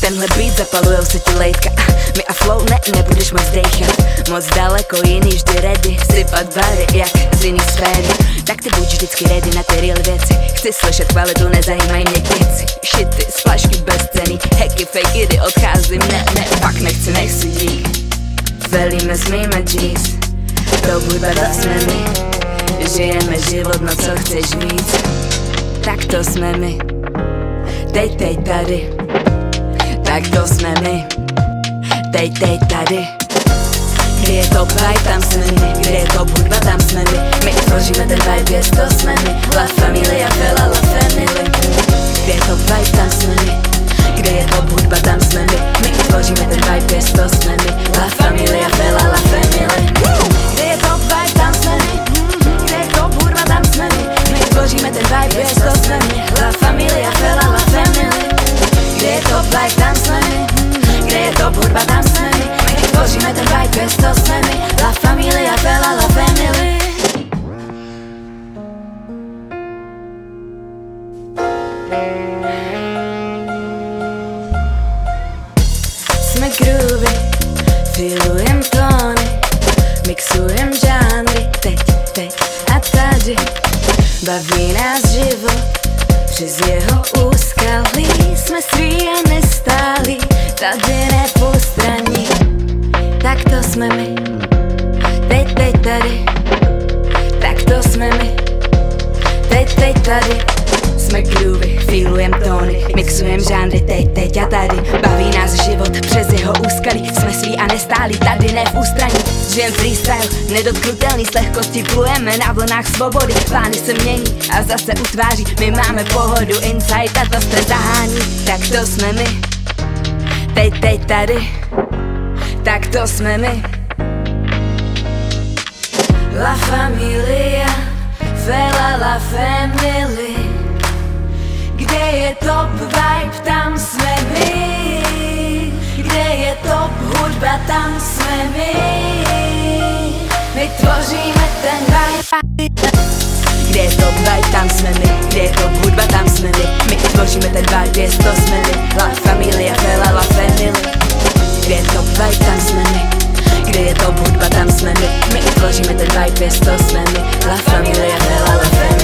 Tenhle beat zapalujou se ti lejtka. My a flow ne, nebudeš moc dejchat Moc daleko, jiný vždy ready. Sypat bary jak z jiný sféry. Tak ty buď vždycky ready na ty real věci. Chci slyšet kvalitu, nezajímají mě věci. Shity, bez ceny. Hacky, fake idy, odcházím, ne, ne Fakt nechci, nechci dík Velíme s mýma G's To to jsme my Žijeme život, no co chceš víc Tak to jsme my. Teď, teď tady. Tak to jsme my. Teď, teď tady. Kde je top vibe, tam jsme my. Kde je top hudba, tam jsme my. My tvoříme ten vibe, yes, to jsme my. La familia, fela, la family Jsme groovy, filujem tóny Mixujem žánry, teď, teď a tady Baví nás život přes jeho úskalí Jsme sví a nestálí, tady nepostraní Tak to jsme my, teď, teď tady. Tak to jsme my, teď, teď tady jsme groovy, feelujem tóny Mixujem žánry teď, teď a tady. Baví nás život přes jeho úskalí Jsme svý a nestálí, tady ne v ústraní. Žijem freestyle, nedotknutelný S lehkostí plujeme na vlnách svobody. Plány se mění a zase utváří My máme pohodu, insight a to stres zahání. Tak to jsme my. Teď, teď tady. Tak to jsme my. La familia Fela la family kde je top vibe, tam jsme my. Kde je top hudba, tam jsme my. My tvoříme ten vibe. Kde je top vibe, tam jsme my. Kde je top hudba, tam jsme my. My tvoříme ten vibe, jest to jsme my. La familia, fela, la family. Kde je top vibe, tam jsme my. Kde je top hudba, tam jsme my. My tvoříme ten vibe, jest to jsme my. La familia, fela, la family